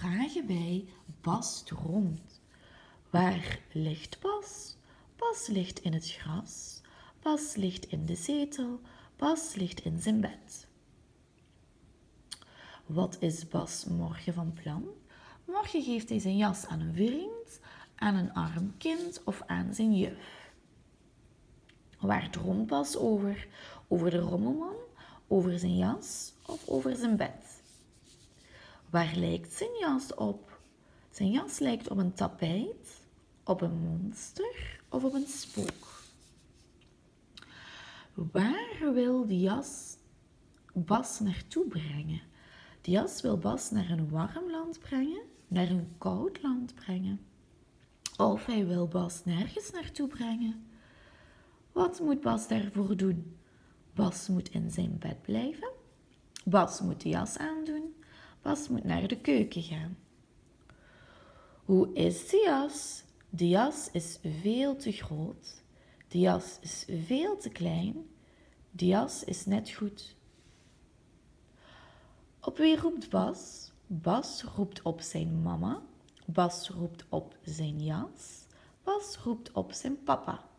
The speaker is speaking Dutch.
vragen wij Bas rond. Waar ligt Bas? Bas ligt in het gras. Bas ligt in de zetel. Bas ligt in zijn bed. Wat is Bas morgen van plan? Morgen geeft hij zijn jas aan een vriend, aan een arm kind of aan zijn juf. Waar droomt Bas over? Over de rommelman, over zijn jas of over zijn bed? Waar lijkt zijn jas op? Zijn jas lijkt op een tapijt, op een monster of op een spook. Waar wil de jas Bas naartoe brengen? De jas wil Bas naar een warm land brengen, naar een koud land brengen. Of hij wil Bas nergens naartoe brengen. Wat moet Bas daarvoor doen? Bas moet in zijn bed blijven. Bas moet de jas aandoen. Bas moet naar de keuken gaan. Hoe is de jas? De jas is veel te groot. De jas is veel te klein. De jas is net goed. Op wie roept Bas? Bas roept op zijn mama. Bas roept op zijn jas. Bas roept op zijn papa.